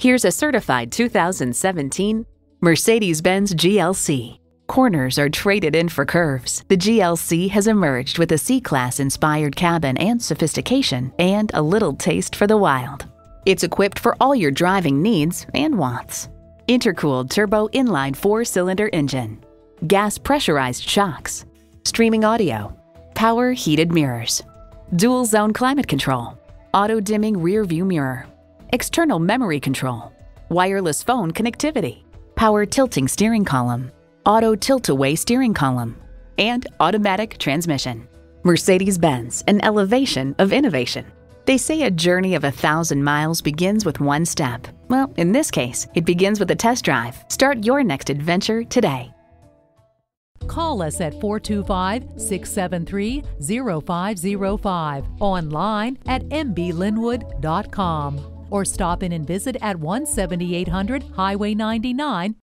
Here's a certified 2017 Mercedes-Benz GLC. Corners are traded in for curves. The GLC has emerged with a C-Class inspired cabin and sophistication and a little taste for the wild. It's equipped for all your driving needs and wants. Intercooled turbo inline four-cylinder engine, gas pressurized shocks, streaming audio, power heated mirrors, dual zone climate control, auto dimming rear view mirror, external memory control, wireless phone connectivity, power tilting steering column, auto tilt-away steering column, and automatic transmission. Mercedes-Benz, an elevation of innovation. They say a journey of a thousand miles begins with one step. Well, in this case, it begins with a test drive. Start your next adventure today. Call us at 425 673 0505, online at mblynnwood.com or stop in and visit at 17800 Highway 99